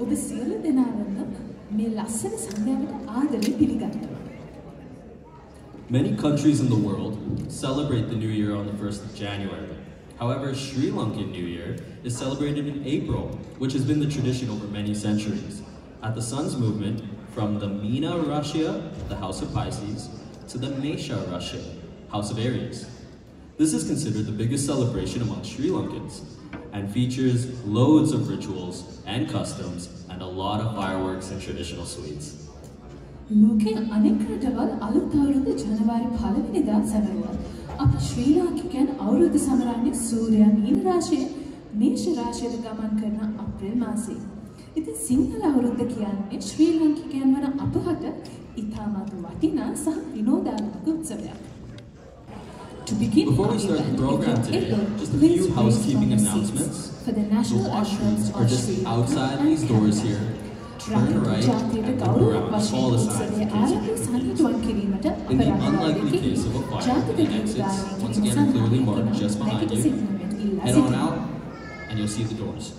ඔබ සියලු දෙනාවම මේ ලස්සන සංඥාවට ආදරේ පිළිගන්නවා. Many countries in the world celebrate the New Year on the 1st of January. However, Sri Lankan New Year is celebrated in April, which has been the tradition over many centuries. At the Sun's movement, from the Meena Rashiya, the house of Pisces, to the Mesha Rashiya, house of Aries. This is considered the biggest celebration among Sri Lankans and features loads of rituals and customs and a lot of fireworks and traditional sweets. ලෝකයේ අනෙක් රටවල් අලුත් අවුරුදු ජනවාරි පළවෙනිදා සැමරුවත් අප ශ්‍රී ලාංකිකයන් අවුරුදු සමරන්නේ සූර්යයා මීන රාශිය මේෂ රාශියට ගමන් කරන අප්‍රේල් මාසයේ. ඉතින් සිංහල අවුරුද්ද කියන්නේ ශ්‍රී ලාංකිකයන් වන අපහට ඉතාමත් වටිනා සහ විනෝදාත්මක උත්සවයක්. To begin Before we start the program today, just a few housekeeping announcements. For the, national the washrooms are just outside these doors here. Turn right and around all the signs in case In the unlikely case of a fire, the exits, once again, clearly marked just behind you. Head on out, and you'll see the doors.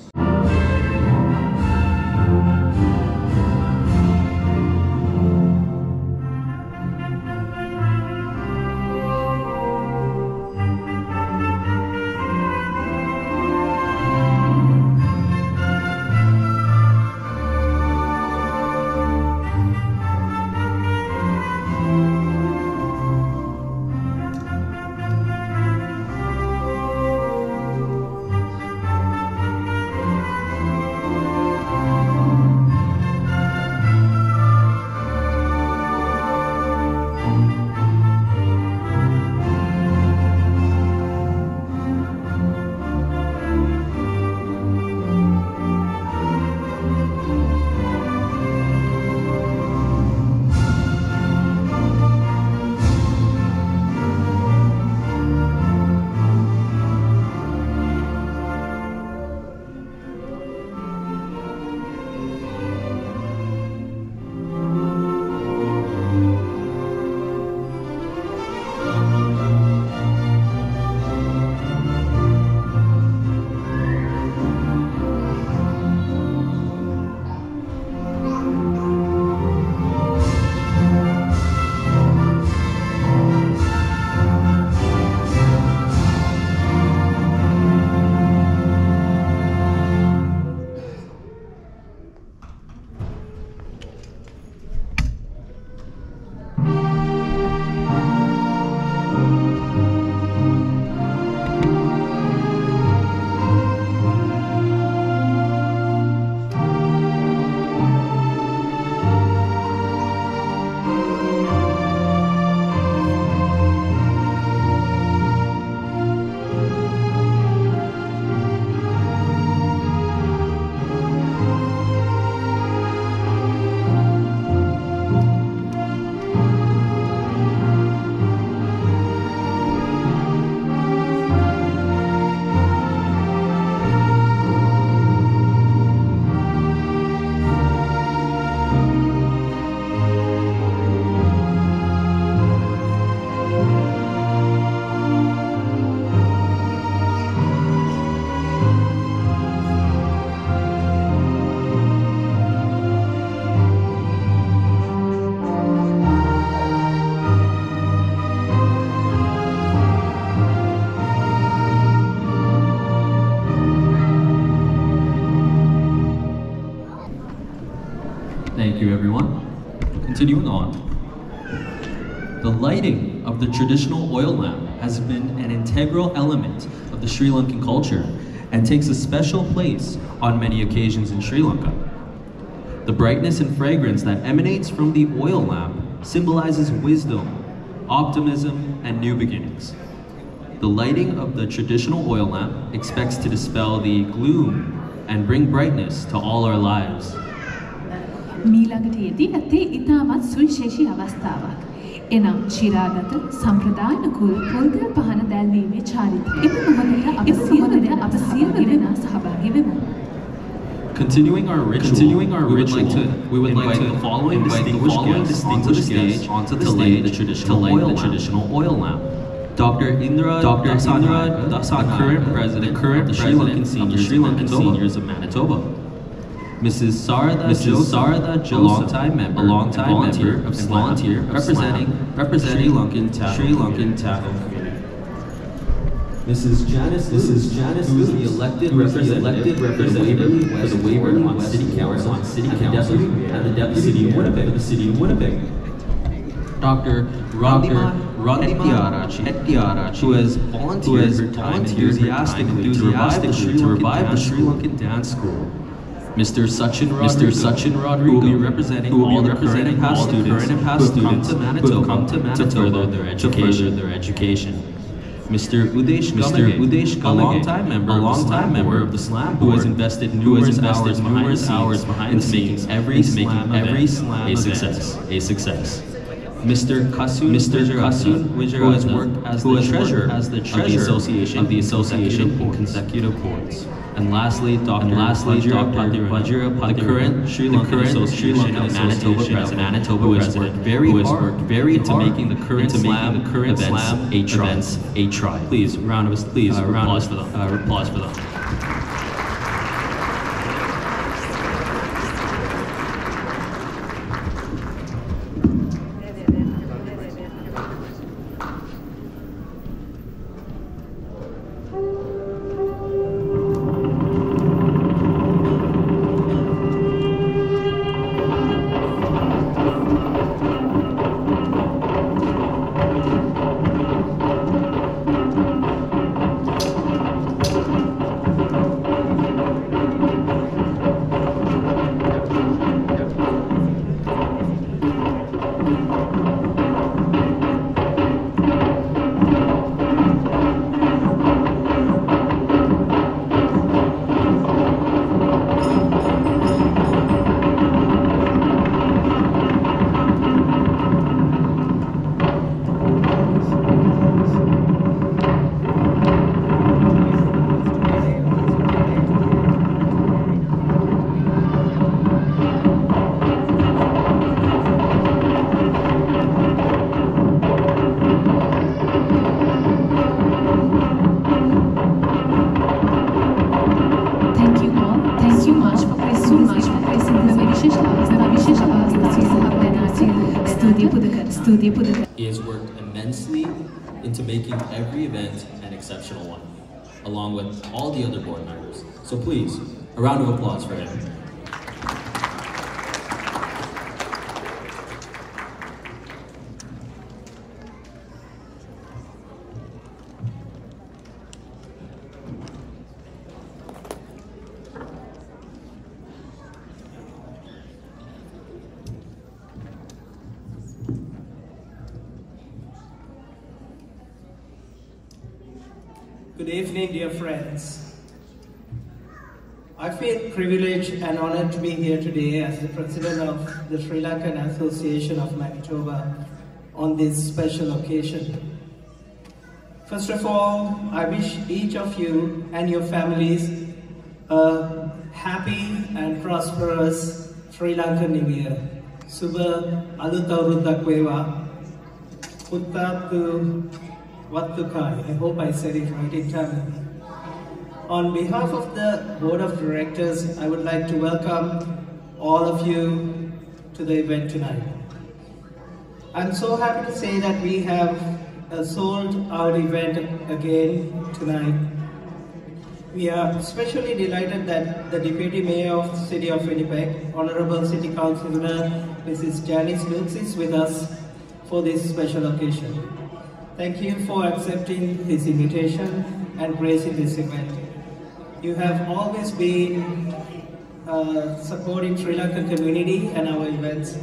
Everyone. Continuing on. The lighting of the traditional oil lamp has been an integral element of the Sri Lankan culture and takes a special place on many occasions in Sri Lanka. The brightness and fragrance that emanates from the oil lamp symbolizes wisdom, optimism, and new beginnings. The lighting of the traditional oil lamp expects to dispel the gloom and bring brightness to all our lives. මීළඟට යෙදී ඇත්තේ ඉතාමත් සුවිශේෂී අවස්ථාවක්. එනම් චිරාගත සම්ප්‍රදායනකුල් පොල්ගල් පහන දැල්වීමේ චාරිත්‍රය. එම මොහොතට අප සියලු දෙනා අප සියලු දෙනා සහභාගී වෙමු. Continuing our ritual, Continuing our we would ritual, like to we would like invite to the following invite the distinguished following guests onto the distinguished stage guests onto to the light stage the traditional to light oil the lamp. traditional oil lamp. Dr. Indra Dr. Dasanaga, Indra the current Dasanaga, president the current of the Sri president Lankan of the Seniors, Sri Lankan Manitoba. Seniors of Manitoba. Mrs. Sarada Mrs. Joseph, Sarada a longtime member, a longtime and volunteer member of and Slam, volunteer of representing Slam, representing Sri Lankan Tamil Sri Lankan community. Tamil. Mrs. Janice Mrs. Janice who is the elected who is the representative elected for the representative Waverley for the Waverley Ward on West City Council on City and the Council deputy and the deputy city mayor Winnipeg for the city of Winnipeg. Dr. Dr. Randiman Hettiarachchi, Hettiarachchi, who has who volunteered has her time volunteered her time enthusiastically to revive the Sri to Lankan revive the dance Sri school. Lankan dance school. Mr. Sachin Rodrigo, Mr. Sachin who will be representing who will be all the representing current and past all students, current and past who have come students to who have Manitoba, come to to Manitoba further their to further education. their education. Mr. Udesh Mr. Udesh a longtime member, a of the longtime member of the Slam who has invested who has numerous invested hours behind numerous the hours scenes behind the making every into slam making every slam a success. a success. Mr. Kasun Mr. Kasun who has worked as the treasurer as the of the association of the association consecutive in boards. consecutive boards. And lastly, Dr. And lastly, Dr. Pathirana, Vajira the current Sri Lankan Association of Manitoba president, Manitoba who has worked very who has worked very hard making the current into making slam the current events slam a events a triumph. Please, round of us, please, Uh, round applause of for them. Uh, applause for them. Exceptional one, along with all the other board members. So please, a round of applause for him. Good evening, dear friends. I feel privileged and honored to be here today as the president of the Sri Lankan Association of Manitoba on this special occasion. First of all, I wish each of you and your families a happy and prosperous Sri Lankan New Year. Suba Alutaurudak Wewa. Puttatu Wattukai. I hope I said it right in Tamil. On behalf of the Board of Directors, I would like to welcome all of you to the event tonight. I'm so happy to say that we have a sold out event again tonight. We are especially delighted that the Deputy Mayor of the City of Winnipeg, Honorable City Councilor Mrs. Janice Lukes is with us for this special occasion. Thank you for accepting this invitation and gracing this event. You have always been uh, supporting Sri Lankan community and our events,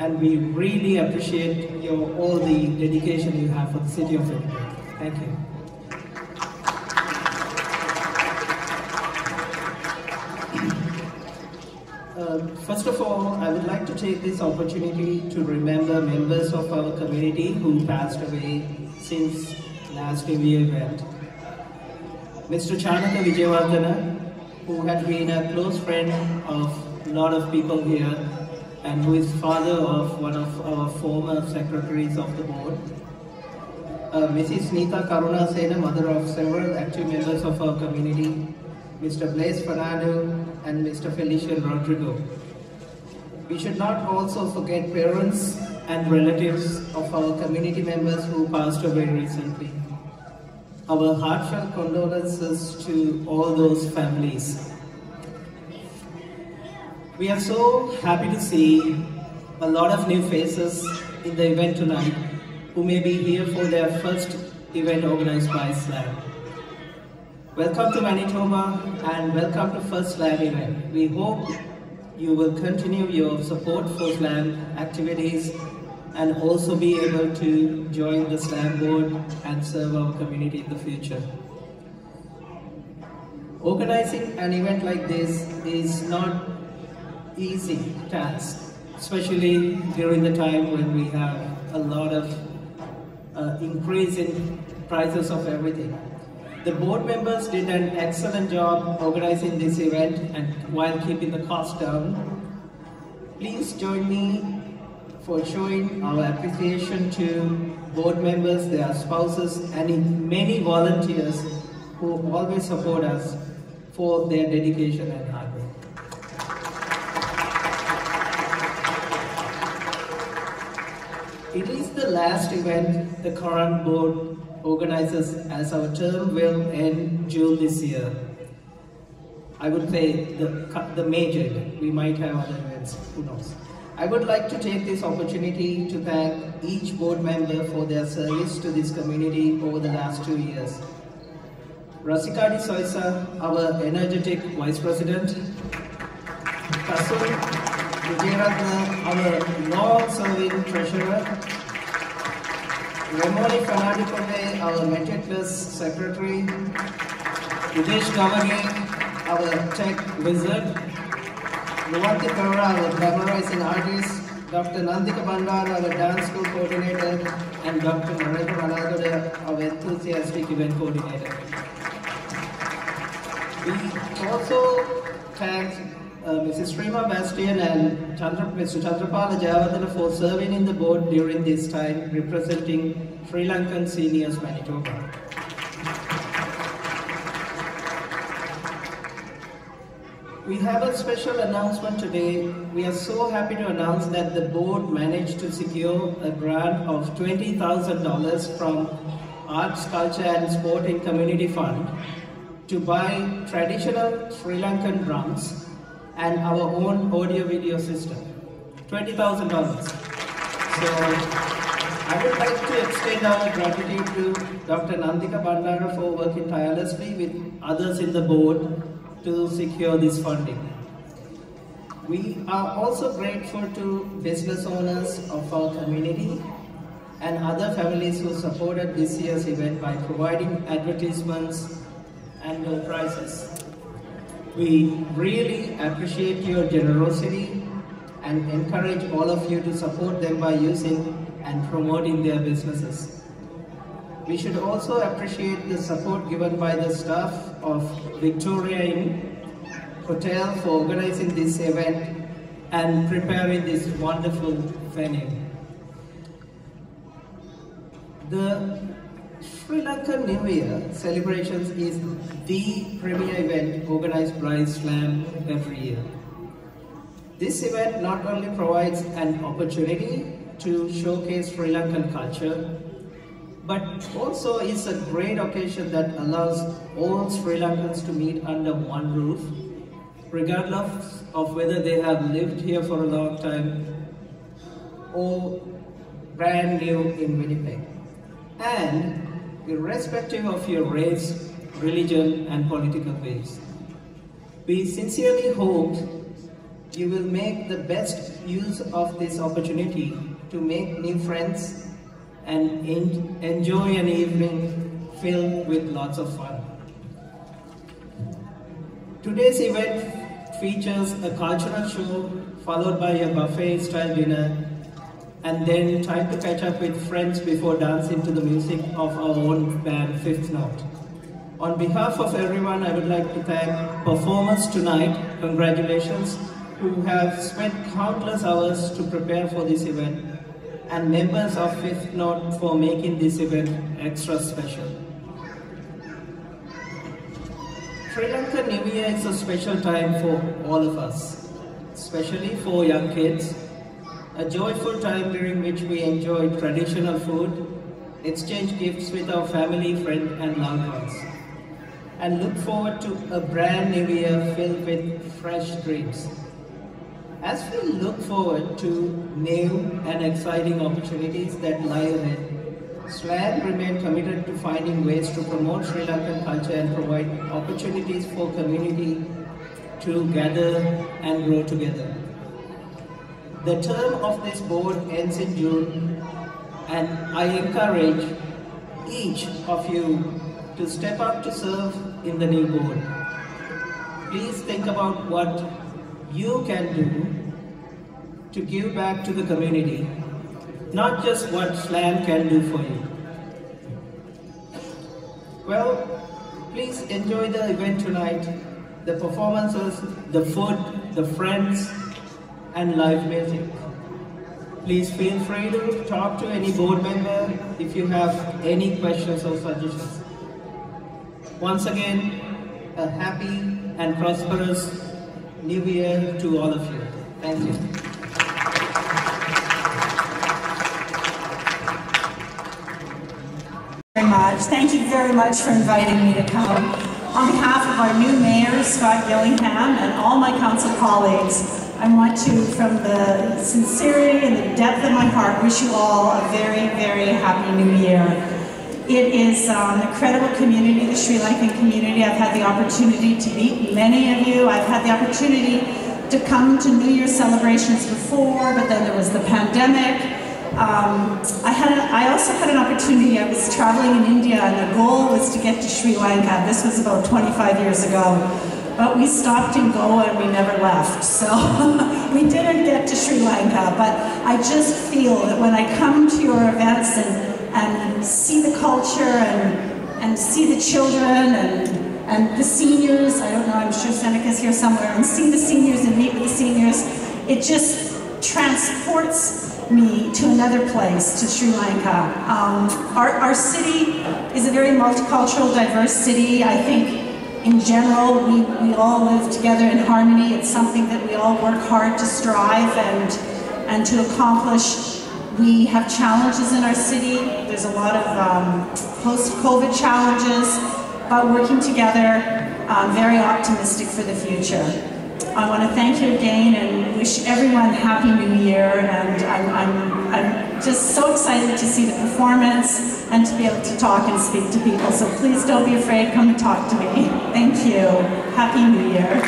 and we really appreciate your all the dedication you have for the city of Winnipeg. Thank you. Uh, first of all, I would like to take this opportunity to remember members of our community who passed away since last Year event. Mr. Chanaka Vijayawardena, who had been a close friend of a lot of people here and who is father of one of our former secretaries of the board. Uh, Mrs. Nita Karuna Sena, mother of several active members of our community. Mr. Blaise Fernando, and Mr. Felician Rodrigo. We should not also forget parents and relatives of our community members who passed away recently. Our heartfelt condolences to all those families. We are so happy to see a lot of new faces in the event tonight who may be here for their first event organized by SLAM. Welcome to Manitoba and welcome to First SLAM event. We hope you will continue your support for SLAM activities and also be able to join the SLAM board and serve our community in the future. Organizing an event like this is not easy task, especially during the time when we have a lot of uh, increase in prices of everything. The board members did an excellent job organizing this event and while keeping the cost down. Please join me for showing our appreciation to board members, their spouses, and many volunteers who always support us for their dedication and hard work. It is the last event the current board organizes as our term will end June this year. I would say the, the major. We might have other events, who knows. I would like to take this opportunity to thank each board member for their service to this community over the last two years. Rasikadi Soisa, our energetic Vice President, Kasun Vijayaratna, our long-serving Treasurer, Ramoni Fanadipove, our meticulous Secretary, Videsh Gavage, our tech wizard, Luvanti Kara, our glamorizing artist, Dr. Nandika Bandar, our dance school coordinator, and Dr. Narendra Malagoda, our enthusiastic event coordinator. We also thank uh, Mrs. Srima Bastian and Chandra, Mr. Chandrapala Javadana for serving in the board during this time, representing Sri Lankan Seniors Manitoba. We have a special announcement today. We are so happy to announce that the board managed to secure a grant of $20,000 from Arts, Culture and Sport in Community Fund to buy traditional Sri Lankan drums and our own audio video system. $20,000. So I would like to extend our gratitude to Dr. Nandika Bandara for working tirelessly with others in the board to secure this funding. We are also grateful to business owners of our community and other families who supported this year's event by providing advertisements and low prices. We really appreciate your generosity and encourage all of you to support them by using and promoting their businesses. We should also appreciate the support given by the staff of Victoria Inn Hotel for organizing this event and preparing this wonderful venue. The Sri Lankan New Year celebrations is the premier event organized by SLAM every year. This event not only provides an opportunity to showcase Sri Lankan culture, but also is a great occasion that allows all Sri Lankans to meet under one roof, regardless of whether they have lived here for a long time or brand new in Winnipeg. And irrespective of your race, religion, and political beliefs. We sincerely hope you will make the best use of this opportunity to make new friends and en enjoy an evening filled with lots of fun. Today's event features a cultural show followed by a buffet-style dinner and then time to catch up with friends before dancing to the music of our own band Fifth Note. On behalf of everyone, I would like to thank performers tonight, congratulations, who have spent countless hours to prepare for this event, and members of Fifth Note for making this event extra special. Sri Lanka New Year is a special time for all of us, especially for young kids. A joyful time during which we enjoy traditional food, exchange gifts with our family, friends, and loved ones, and look forward to a brand new year filled with fresh dreams. As we look forward to new and exciting opportunities that lie ahead, SLAM remain committed to finding ways to promote Sri Lankan culture and provide opportunities for community to gather and grow together. The term of this board ends in June and I encourage each of you to step up to serve in the new board. Please think about what you can do to give back to the community, not just what SLAM can do for you. Well, please enjoy the event tonight, the performances, the food, the friends, and live music. Please feel free to talk to any board member if you have any questions or suggestions. Once again, a happy and prosperous New Year to all of you. Thank you. very much. Thank you very much for inviting me to come. On behalf of our new mayor, Scott Gillingham, and all my council colleagues, I want to, from the sincerity and the depth of my heart, wish you all a very, very happy new year. It is um, an incredible community, the Sri Lankan community. I've had the opportunity to meet many of you. I've had the opportunity to come to New Year celebrations before, but then there was the pandemic. Um, I, had a, I also had an opportunity, I was traveling in India and the goal was to get to Sri Lanka. This was about 25 years ago. But we stopped in Goa and we never left. So we didn't get to Sri Lanka. But I just feel that when I come to your events and, and see the culture and, and see the children and, and the seniors, I don't know, I'm sure Seneca's here somewhere, and see the seniors and meet with the seniors, it just transports me to another place, to Sri Lanka. Um, our, our city is a very multicultural, diverse city. I think in general, we, we all live together in harmony. It's something that we all work hard to strive and, and to accomplish. We have challenges in our city. There's a lot of um, post-COVID challenges, but working together, I'm very optimistic for the future. I want to thank you again and wish everyone Happy New Year. And I'm, I'm, I'm just so excited to see the performance and to be able to talk and speak to people. So please don't be afraid, come and talk to me. Thank you. Happy New Year.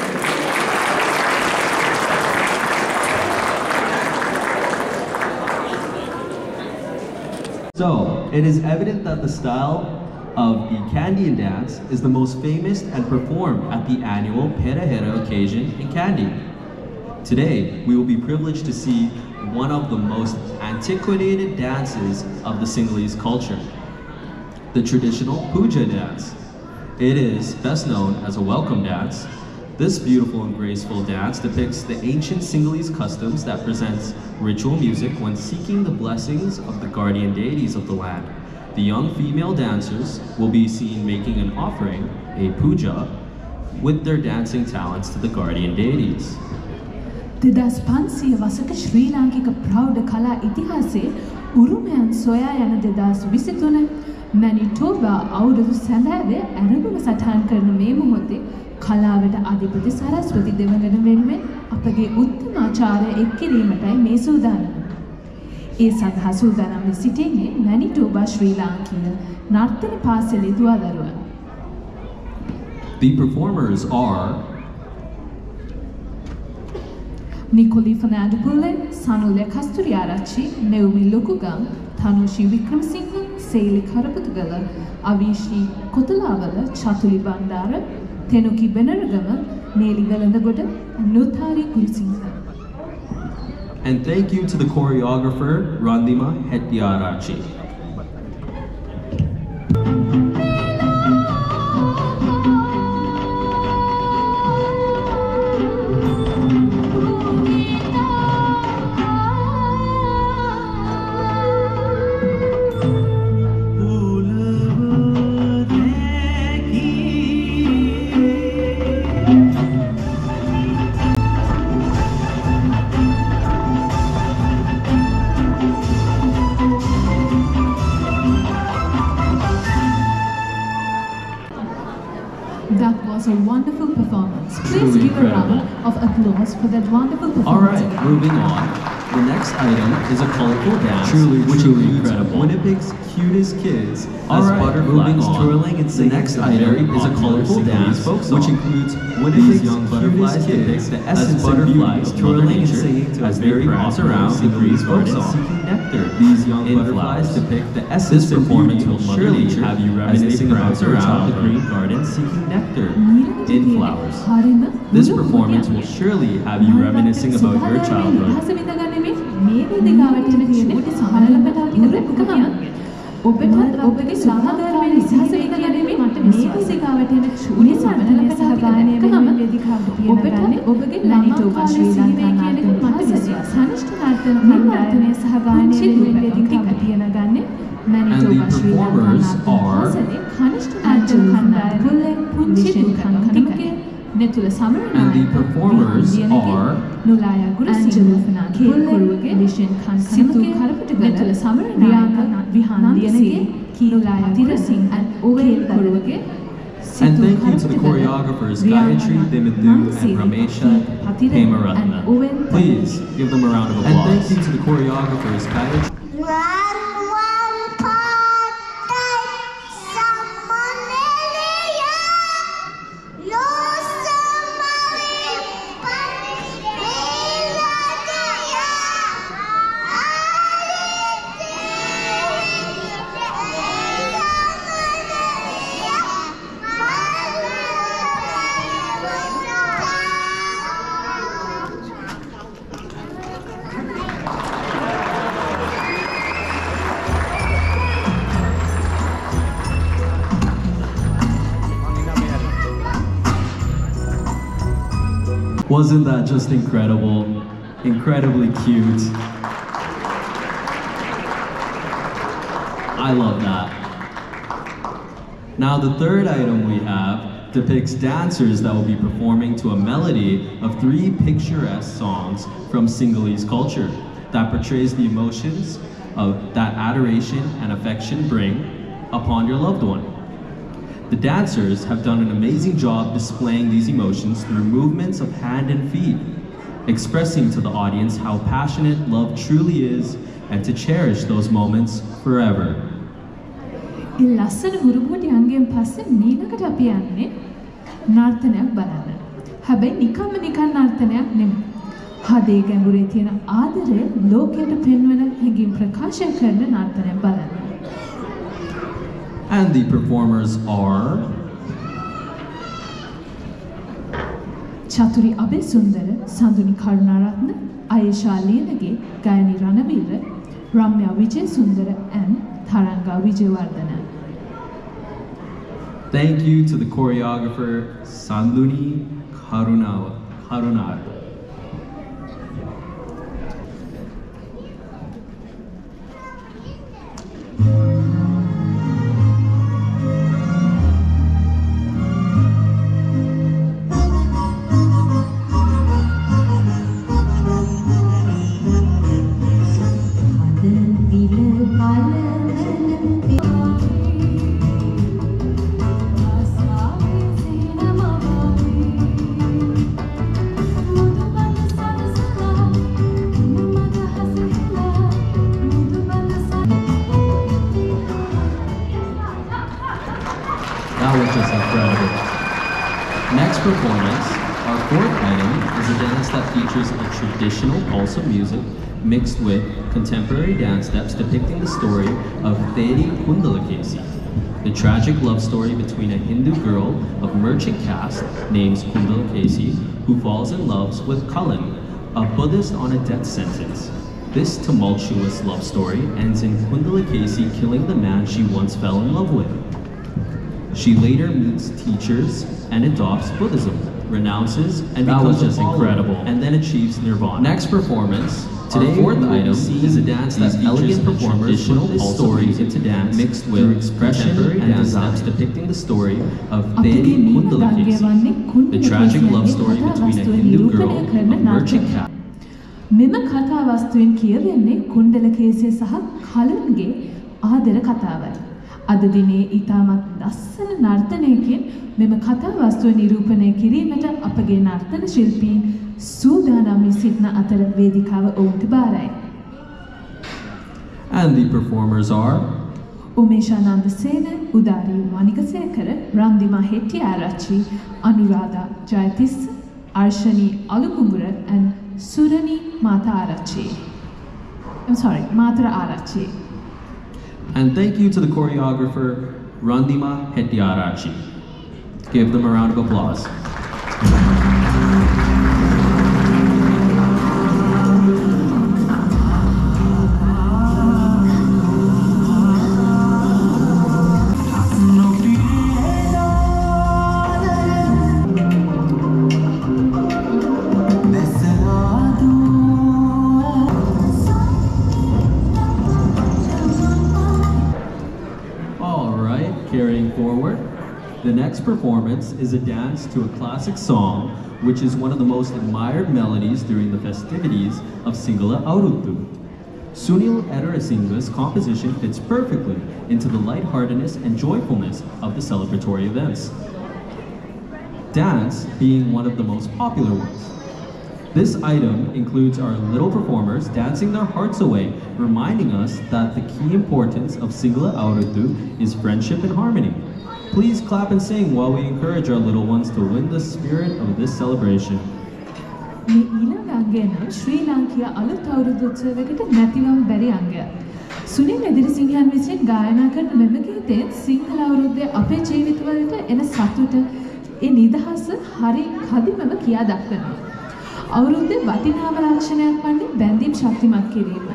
So, it is evident that the style of the Kandyan dance is the most famous and performed at the annual Perahera occasion in Kandy. Today, we will be privileged to see one of the most antiquated dances of the Sinhalese culture, the traditional puja dance. It is best known as a welcome dance. This beautiful and graceful dance depicts the ancient Sinhalese customs that presents ritual music when seeking the blessings of the guardian deities of the land. The young female dancers will be seen making an offering, a puja, with their dancing talents to the guardian deities. දෙදස් පන්සිය වසක ශ්‍රී ලාංකික ප්‍රෞ්ඩ කලා ඉතිහාසේ උරුමයන් සොයා යන දෙදස් විසිතුන මැනිටෝබා අවුරුදු සැඳෑවේ ඇරඹුම සටහන් කරන මේ මොහොතේ කලාවට අධිපති සරස්වති දෙවඟන වෙනුවෙන් අපගේ උත්තමාචාරය එක් කිරීමටයි මේ සූදානම. ඒ සඳහා සූදානම් වී සිටින්නේ මැනිටෝබා ශ්‍රී ලාංකීය නර්තන පාසලේ දුවදරුවන්. The performers are Nicoli Fernando Pullen, Sanulya Kasturiarachi, Naomi Lokugang, Tanushi Wikramsinghe, Seili Karaputugala, Avishi Kotalavala, Chatuli Bandara, Tenuki Benaragama, Neli Velandagoda, and Nuthari Kursingha. And thank you to the choreographer Randima Hettiarachchi. For that wonderful performance. right, again. moving on. The next item is a colorful dance, Truly, which truly includes incredible. Winnipeg's cutest kids All as right, butterflies twirling and The singing. next the item is a colorful dance, folk which song. includes These Winnipeg's young cutest butterflies kids the as essence and butterflies of twirling Mother and Nature singing to as a very prance popular around the Sinhalese breeze folk song seeking nectar. These young in butterflies flowers. depict the This essence and performance beauty will of Mother surely Nature have you as they reminiscing about prance your around the childhood green garden seeking nectar ඊළඟට in තියෙන flowers. හරිම This මුළු performance Mudiyan. will surely have you reminiscing about your childhood. නිදහස විඳගන්නේ මේ වේදිකාවට තියෙන චූටි සමනලකට ටික දැක්කම ඔබටත් ඔබගේ සහධර්මයේ නිදහස විඳගන්නේ මට මේ කුසිකාවට එන චූලි සම්මතන සහභාගී වෙන වේදිකාවට තියෙන ඔබගේ ළමයට ඔබ ශ්‍රී ලංකා නාට්‍ය මත විශ්වාස සනිෂ්ඨ නාට්‍ය මණ්ඩලයේ සහභාගී වෙන වේදිකාවට තියෙන ගන්නේ මැනිටෝබා ශ්‍රී ලංකා නාට්‍ය කනිෂ්ඨ නාට්‍ය කණ්ඩායම පුල්ලේ පුංචි දුකන්තිකේ නෙතුල Samaranayake and the performers are නුලාය ගුරුසිංහනා කේල් කරුවගේ නිෂෙන් කන් සිතු කරපිටගල නෙතුල Samaranayake Vihan දියනගේ And thank you to the choreographers Gayathree Dimithu and Ramesha Hemarathne. Please give them a round of applause. And thank you to the choreographers Gayathree... Wasn't that just incredible? Incredibly cute. I love that. Now, the third item we have depicts dancers that will be performing to a melody of three picturesque songs from Sinhalese culture that portrays the emotions of that adoration and affection bring upon your loved one. The dancers have done an amazing job displaying these emotions through movements of hand and feet, expressing to the audience how passionate love truly is and to cherish those moments forever. ඒ ලස්සන හුරුබුටියන්ගෙන් පස්සේ මීනකට අපි යන්නේ නර්තනයක් බලන්න. හැබැයි නිකම්ම නිකන් නර්තනයක් නෙමෙයි. හදේ ගැඹුරේ තියෙන ආදරය ලෝකයට පෙන්වන හැඟීම් ප්‍රකාශ කරන නර්තනයක් බලන්න. and the performers are... Chaturi Abe Sundara, Sanduni Karunarathna, Ayesha Liyanage, Gayani Ranavira, Ramya Wijesundara and Tharanga Vijayawardana. Thank you to the choreographer Sanduni Karunawa. Karunar. Performance, our fourth item is a dance that features a traditional pulse of music mixed with contemporary dance steps depicting the story of Thedi Kundalakesi, the tragic love story between a Hindu girl of merchant caste named Kundalakesi who falls in love with Cullen, a Buddhist on a death sentence. This tumultuous love story ends in Kundalakesi killing the man she once fell in love with. She later meets teachers and adopts Buddhism, renounces and that becomes just incredible, and then achieves nirvana. Next performance. Today, Our fourth item is a dance that features performers put this story into dance mixed with expression and designs depicting the story of Devi Kundalakesi, the tragic love story between a Hindu girl and a merchant cat. මෙම කතා වස්තුවෙන් කියවෙන්නේ කුණ්ඩලකේසිය සහ කලන්ගේ ආදර කතාවයි. අද දිනේ ඊටමත් ලස්සන නර්තනයකින් මෙම කතා වස්තුව නිරූපණය කිරීමට අපගේ නර්තන ශිල්පීන් සූදානම් සිටින අතර වේදිකාව ඔවුන්ට බාරයි. And the performers are උමේෂානන්ද Sena, Udari මණිකසේකර, Randima Hettiarachchi, Anuradha Jayatissa, අර්ෂණී අලුකුඹුර and සුරණී Mata Arachchi. I'm sorry, Matara Arachchi. And thank you to the choreographer Randima Hettiarachchi. Give them a round of applause. The next performance is a dance to a classic song, which is one of the most admired melodies during the festivities of Singala Auruttu. Sunil Edirisinghe's composition fits perfectly into the lightheartedness and joyfulness of the celebratory events. Dance being one of the most popular ones. This item includes our little performers dancing their hearts away, reminding us that the key importance of Singla Auruttu is friendship and harmony. Please clap and sing while we encourage our little ones to win the spirit of this celebration. මේ ඊළඟ අංගය නම් ශ්‍රී ලාංකීය අලුත් අවුරුදු උත්සවයකට නැතිවම බැරි අංගයක්. සුනිල් එදිරිසිංහයන් විසින් ගායනා කරන මෙම ගීතයෙන් සිංහල අවුරුද්දේ අපේ ජීවිතවලට එන සතුට ඒ නිදහස හරි කදිමම කියා දක්වනවා. අවුරුද්දේ වටිනාම ලක්ෂණයක් වන්නේ බැඳීම් ශක්තිමත් කිරීම.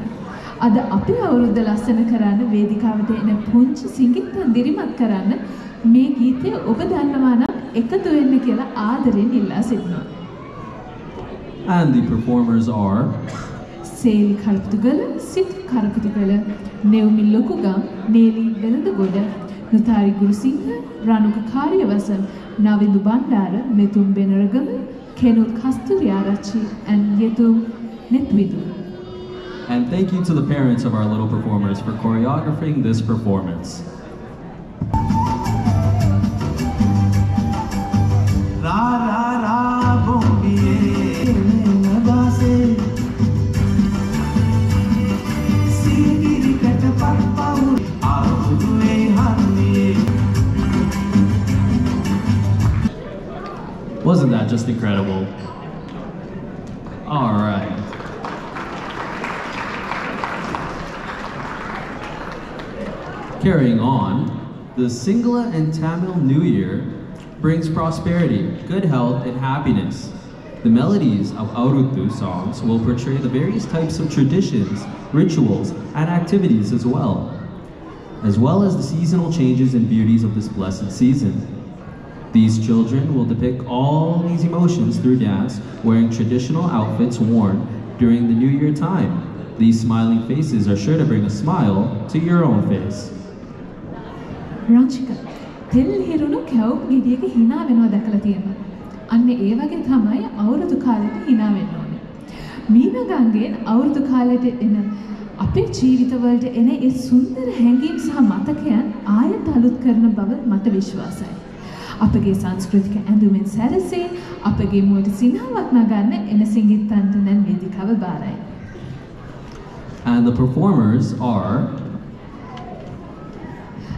අද අපේ අවුරුද්ද ලස්සන කරන්න වේදිකාවට එන පුංචි සිංගිත්තන් දිරිමත් කරන්න මේ ගීතය ඔබ දන්නවා නම් එකතු වෙන්න කියලා ආදරෙන් ඉල්ලා සිටිනවා. And the performers are සේලි Karaputugala Sith Karaputugala නෙව්මි ලොකුගම් නේලි වෙළඳගොඩ නුතාරි Gurusinghe රණුක කාර්යවසම් නවිදු Bandara මෙතුම් බෙනරගම කෙනුත් කස්තුරියාරච්චි and යෙතුම් නෙත්විදු And thank you to the parents of our little performers for choreographing this performance. Wasn't that just incredible? All right. Carrying on, the Singla and Tamil New Year brings prosperity, good health, and happiness. The melodies of Aurutu songs will portray the various types of traditions, rituals, and activities as well, as well as the seasonal changes and beauties of this blessed season. These children will depict all these emotions through dance, wearing traditional outfits worn during the New Year time. These smiling faces are sure to bring a smile to your own face. Ranchika. තෙල් හිරුණු කැවුම් ගෙඩියක hina වෙනවා දැකලා තියෙනවා. අන්න ඒ වගේ තමයි අවුරුදු කාලෙට hina වෙන්න ඕනේ. මීනගංගෙන් අවුරුදු කාලෙට එන අපේ ජීවිතවලට එන ඒ සුන්දර හැඟීම් සහ මතකයන් ආයෙත් අලුත් කරන බව මට විශ්වාසයි. අපගේ සංස්කෘතික ඇඳුමෙන් සැරසේ අපගේ මුවට සිනහවක් නගන්න එන සිංගිත්තන්ට දැන් වේදිකාව බාරයි. And the performers are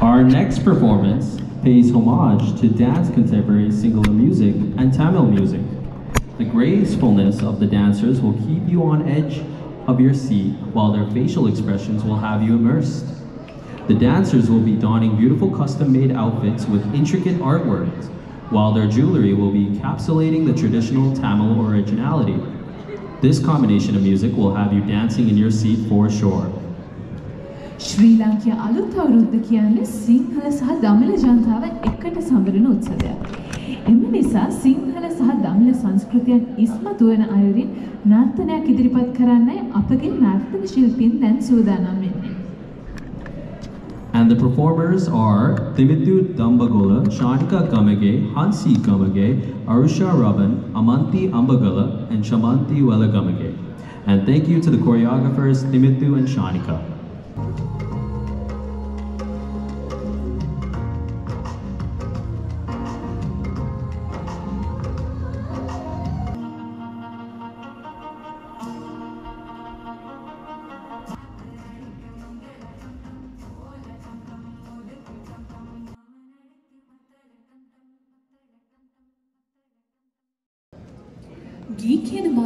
Our next performance pays homage to dance contemporary Sinhala music and Tamil music. The gracefulness of the dancers will keep you on edge of your seat while their facial expressions will have you immersed. The dancers will be donning beautiful custom made outfits with intricate artwork, while their jewelry will be encapsulating the traditional Tamil originality. This combination of music will have you dancing in your seat for sure. ශ්‍රී ලාංකීය අලුත් අවුරුද්ද කියන්නේ සිංහල සහ දමිළ ජනතාව එකට සමරන උත්සවයක්. එම නිසා සිංහල සහ දමිළ සංස්කෘතියන් ඉස්මතු වන අයුරින් නර්තනයක් ඉදිරිපත් කරන්නයි අපගේ නර්තන ශිල්පීන් දැන් සූදානම් වෙන්නේ. And the performers are Timithu Dambagola, Shanika Gamage, Hansi Gamage, Arusha Raban, Amanti Ambagala, and Shamanti Welagamage. And thank you to the choreographers Timithu and Shanika.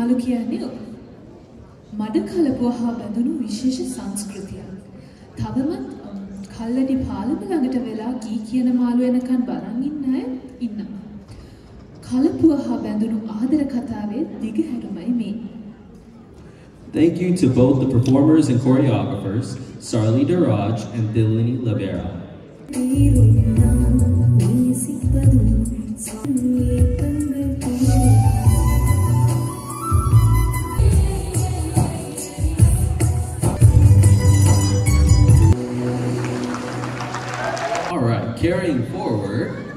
මාළු කියන්නේ මඩ කලපුව හා බැඳුණු විශේෂ සංස්කෘතියක්. තවමත් කල්ලඩි පාලම ළඟට වෙලා ගී කියන මාළු එනකන් බලන් ඉන්න අය ඉන්නවා. කලපුව හා බැඳුණු ආදර කතාවේ දිගහැරුමයි මේ. Thank you to both the performers and choreographers, Sarli Daraj and Dilini Libera. All right, carrying forward,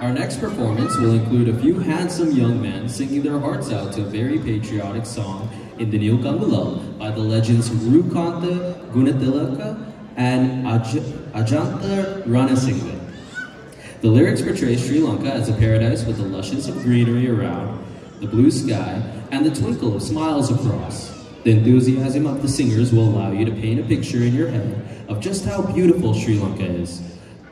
our next performance will include a few handsome young men singing their hearts out to a very patriotic song in the New Kangula by the legends Rukanta Gunatilaka and Aj- Ajanta Ranasinghe. The lyrics portray Sri Lanka as a paradise with the luscious of greenery around, the blue sky, and the twinkle of smiles across. The enthusiasm of the singers will allow you to paint a picture in your head of just how beautiful Sri Lanka is.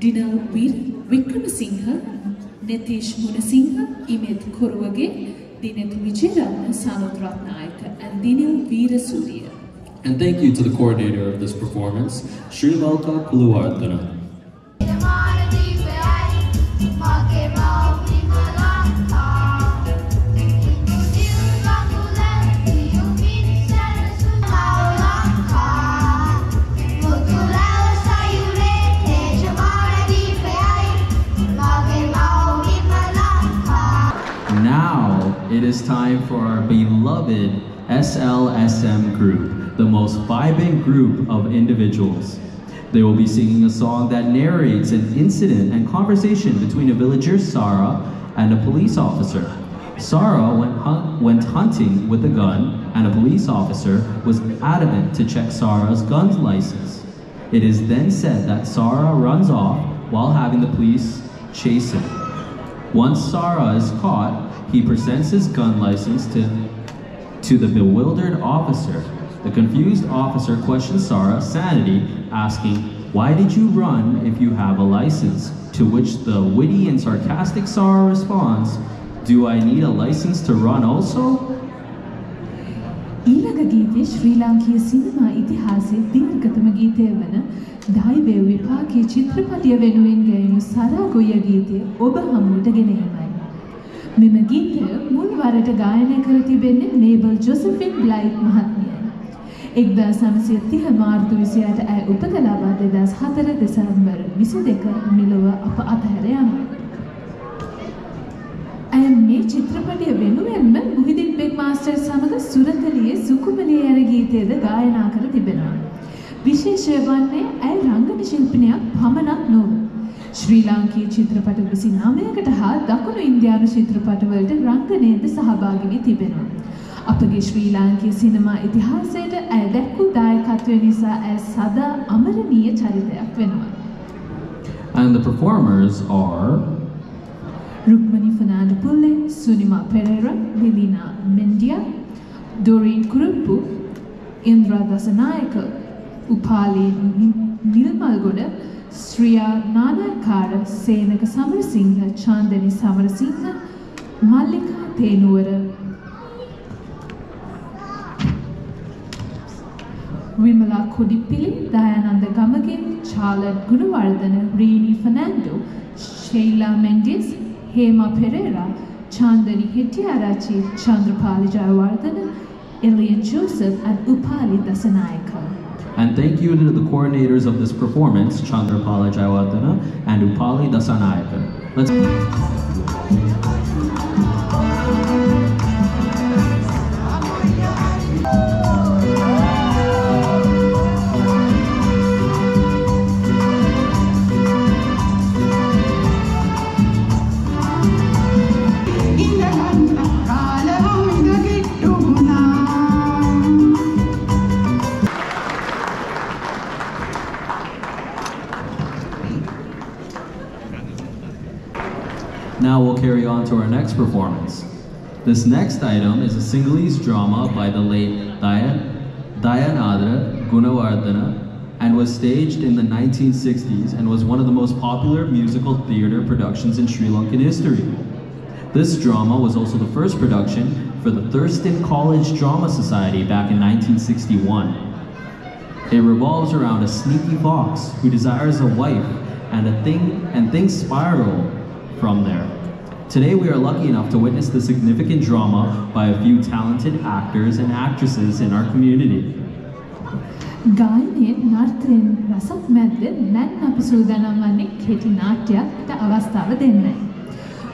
ඩිනර් වීර් Wickramasinghe Nitish Munasinghe, Imit Kurwage, Dinet Vijayaratna, Sanut Ratnayaka, and Dinil Veerasuriya. And thank you to the coordinator of this performance, Srimalka Kuluwardana. Kuluwardana. Now it is time for our beloved SLSM group, the most vibrant group of individuals. They will be singing a song that narrates an incident and conversation between a villager, Sarah, and a police officer. Sarah went, went hunting with a gun, and a police officer was adamant to check Sarah's gun license. It is then said that Sarah runs off while having the police chase him. Once Sarah is caught, he presents his gun license to, to the bewildered officer. The confused officer questions Sarah's sanity, asking, Why did you run if you have a license? To which the witty and sarcastic Sarah responds, Do I need a license to run also? ඊළඟ ගීතය ශ්‍රී ලාංකීය සිනමා ඉතිහාසයේ දීර්ඝතම ගීතය වන දයිබෙව් විපාකයේ චිත්‍රපටය වෙනුවෙන් ගැයුණු සරා ගොය ගීතය ඔබ හමුවට ගෙනීමයි. මෙම ගීතය මුල් වරට ගායනය කර තිබෙන්නේ මේබල් ජොසෆින් බ්ලයිට් මහත්මියයි. එක්දා සමසය තිහ මාර්තු විසියට ඇය උපත ලබා දෙදස් හතර දෙසම්බර විසි දෙක මිලොව අප අතහැර යනවා. ඇය මේ චිත්‍රපටය වෙනුවෙන්ම මුහිදින් බෙක් මාස්ටර් සමඟ සුරතලියේ සුකුමලේ යන ගීතයද ගායනා කර තිබෙනවා. විශේෂය වන්නේ ඇය රංගන ශිල්පනයක් පමණක් නොව. ශ්‍රී ලාංකී චිත්‍රපට විසි නමයකට හා දකුණු ඉන්දයානු චිත්‍රපටවලට රංගනයද සහභාගි වී තිබෙනවා. අපගේ ශ්‍රී ලාංකීය සිනමා ඉතිහාසයට ඇය දැක්වූ දායකත්වය නිසා ඇය සදා අමරණීය චරිතයක් වෙනවා. And the performers are Rukmani Fernando Pulle, Sunima Perera, Lilina Mendia, Doreen Kuruppu, Indra Dassanayake, Upali Nilmalgoda, Shriya Nanakara, Senaka Samarasinghe, Chandani Samarasinghe, Mallika Thenuwara, Wimala Kodipili, Dayananda Gamage, Charlotte Gunawardena, Reeni Fernando, Shaila Mendis, Hema Perera, Chandani Hettiarachchi, Chandrapali Jayawardena, Elian Joseph and Upali Dasanayaka. And thank you to the coordinators of this performance, Chandrapala Jayawardena and Upali Dasanayaka. Let's on to our next performance. This next item is a Sinhalese drama by the late Dayan, Dayananda Gunawardena and was staged in the 1960s and was one of the most popular musical theater productions in Sri Lankan history. This drama was also the first production for the Thurston College Drama Society back in 1961. It revolves around a sneaky fox who desires a wife and a thing and things spiral from there. Today we are lucky enough to witness the significant drama by a few talented actors and actresses in our community. ගායනයෙන් නර්තයෙන් රසක් මැද්ද නැන් අපි සූදානම් වන්නේ කෙටි නාට්‍යයක්ට අවස්ථාව දෙන්නයි.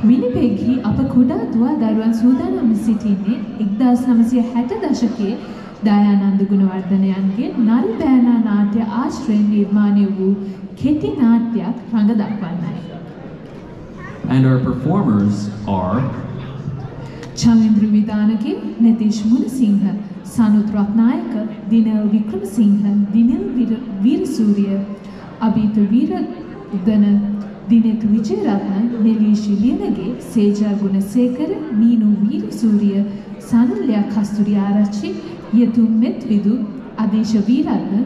විනිපෙග්හි අප කුඩා දුවා දරුවන් සූදානම් සිටින්නේ එක්දස් නමසය හැට දශකයේ දයානන්ද ගුණවර්ධනයන්ගේ නරි බෑනා නාට්‍ය ආශ්‍රයෙන් නිර්මාණය වූ කෙටි නාට්‍යයක් රඟ දක්වන්නයි. And our performers are Chavendra Vidanakin, Nitish Munasinghe, Sanut Ratnayaka, Dinel Vikramasinghe, Dinil Veerasuriya, Abhita Veeradana, දිනෙක විජයරත්න, නෙලීෂි ලියනගේ, සේජා ගුණසේකර, මීනු වීරසූරිය, සනුල්‍යා කස්තුරි ආරච්චි, යතුම් මෙත්විදු, අදේශ වීරත්න,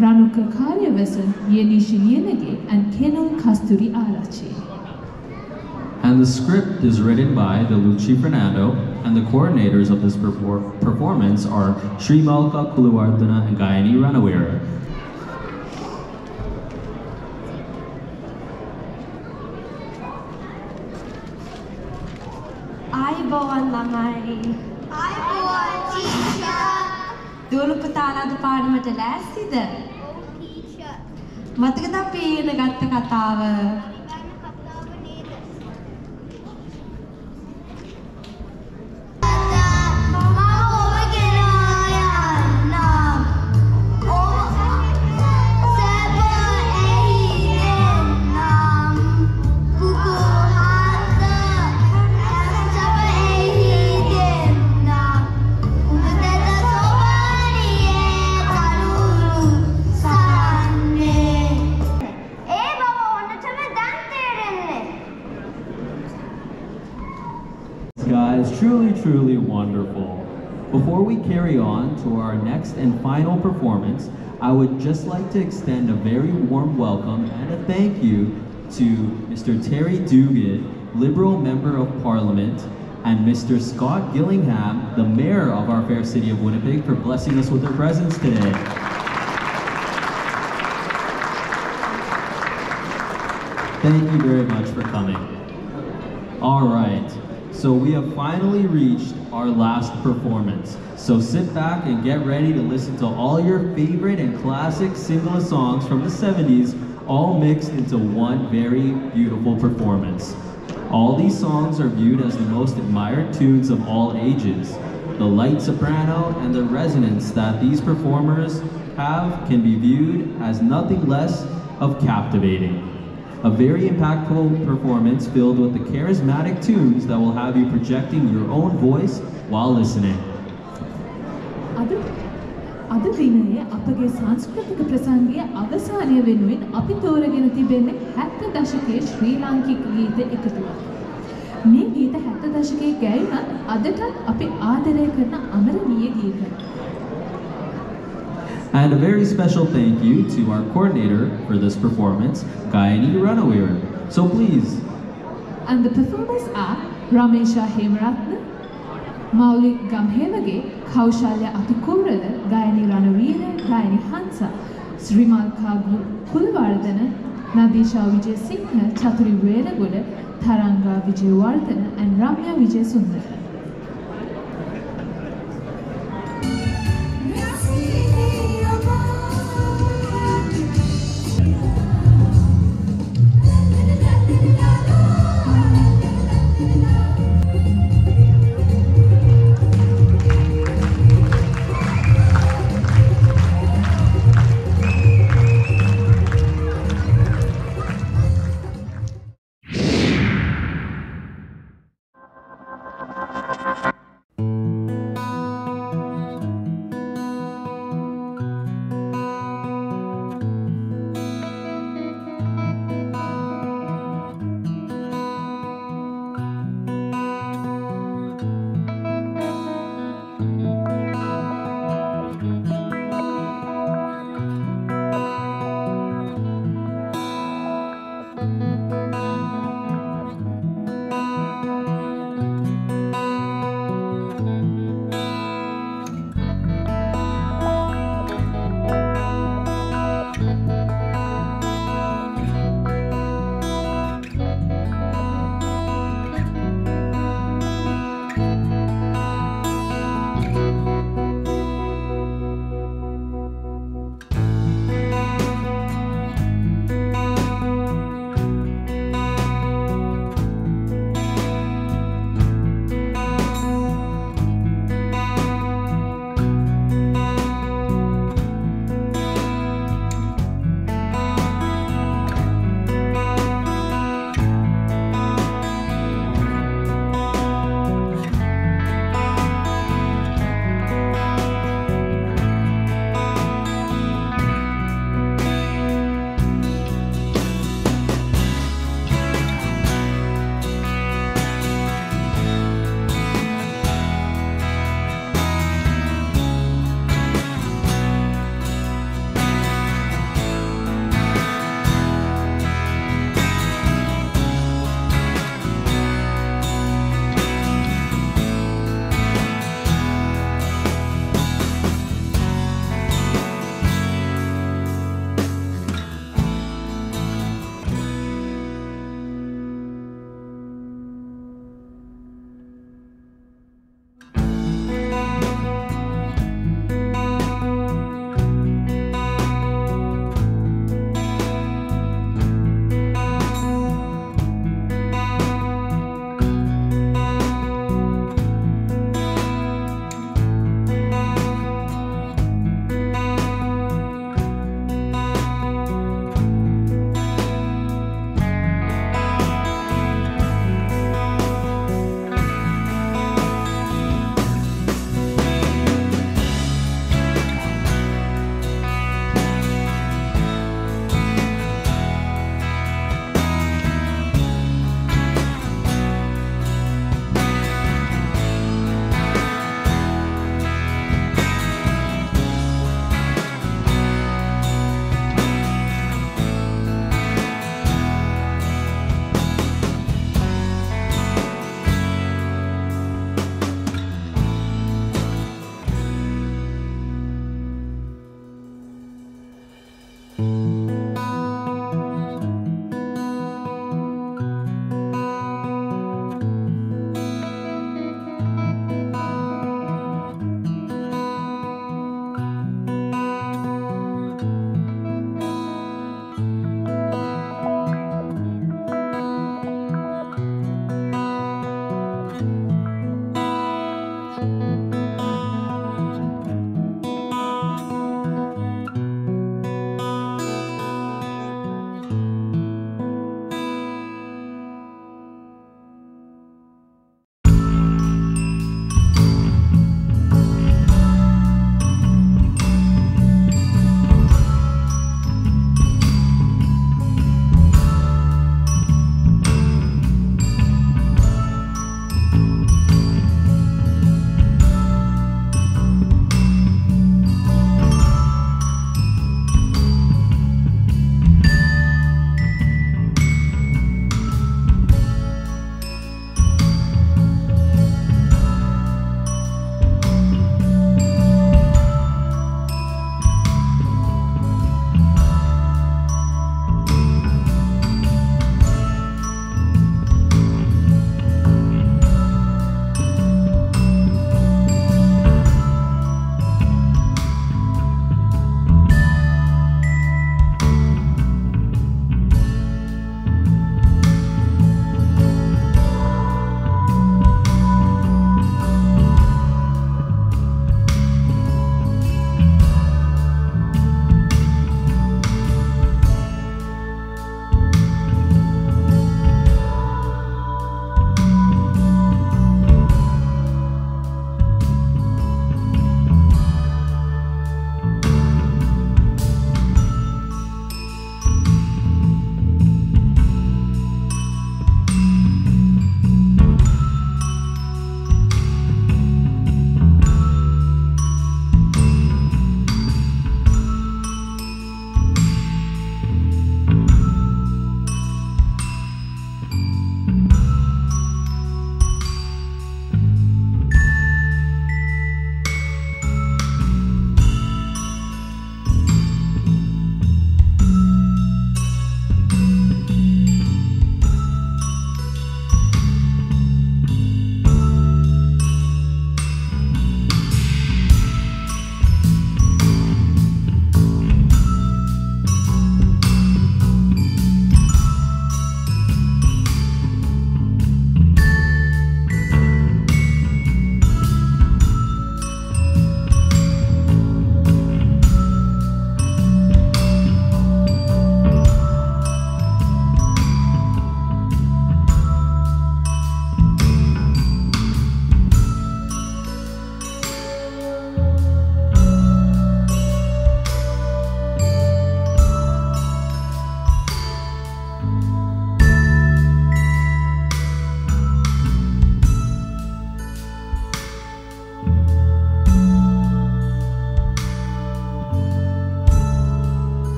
රණුක කාර්යවසන්, යනීෂි Liyanage, and Kenon Kasturi Arachi. And the script is written by the Luchi Fernando, and the coordinators of this perfor performance are Sri Malka Kuluwardana and Gayani Ranaweera. Aibowan lamai. Aibowan teacher. Dulu ko tala do paano madalas sida. Oh teacher. Matagata pa yung nagatta katawa. Next and final performance, I would just like to extend a very warm welcome and a thank you to Mr. Terry Duguid, Liberal Member of Parliament, and Mr. Scott Gillingham, the Mayor of our fair city of Winnipeg, for blessing us with their presence today. Thank you very much for coming. All right, so we have finally reached our last performance. So sit back and get ready to listen to all your favorite and classic Singhala songs from the 70s, all mixed into one very beautiful performance. All these songs are viewed as the most admired tunes of all ages. The light soprano and the resonance that these performers have can be viewed as nothing less of captivating. A very impactful performance filled with the charismatic tunes that will have you projecting your own voice while listening. අද අද දිනයේ අපගේ සංස්කෘතික ප්‍රසංගයේ අවසානය වෙනුවෙන් අපි තෝරගෙන තිබෙන්නේ 70 දශකයේ ශ්‍රී ලාංකික ගීත එකතුවක්. මේ ගීත 70 දශකයේ ගැයුණත් අදටත් අපි ආදරය කරන අමරණීය ගීත. And a very special thank you to our coordinator for this performance, Gayani Ranaweera. So please, And the performers are Ramesha Hemarathne, Mauli Gamhevage, Kaushalya Atukurala, Gayani Ranaweera, Gayani Hansa, Srimalka Kuluwardana, Nadisha Vijay Singha, Chaturi Veragoda, Tharanga Wijewardana, and Ramya Vijay Sundar.